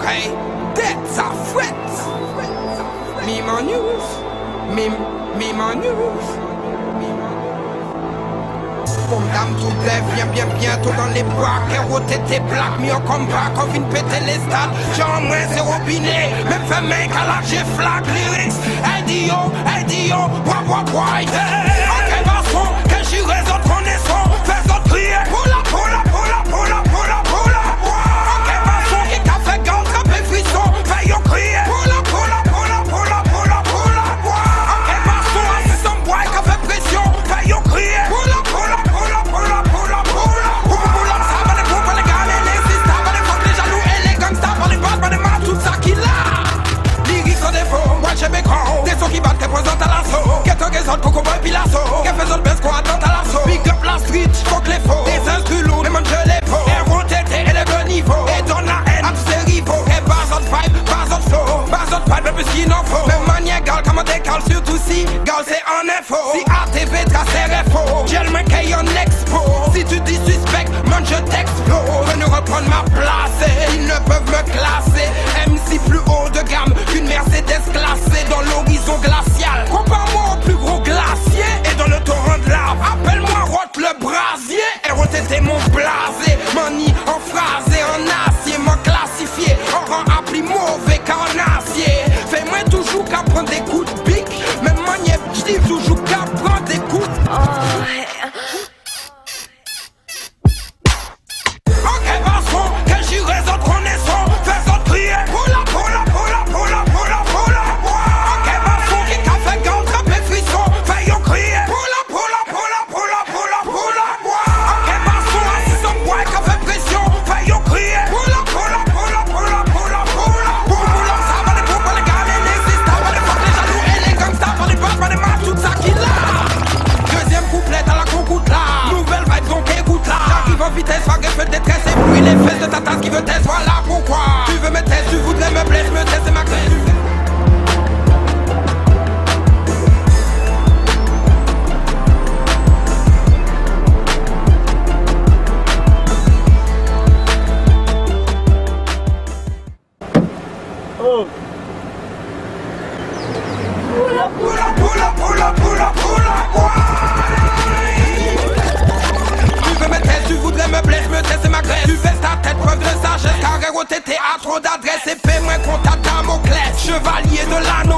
okay? That's a threat. Me news. Me, me my news. Tout viens bien bientôt dans les bois Kéro t'étais black, mieux comme back, on vient péter les stades J'ai en moins robinet, même fait mec à la j'ai flac Lyrics, hey Dio, hey Dio, bois bois bois, côté théâtre d'adresse et paie moins qu'on Damoclès Chevalier de l'anneau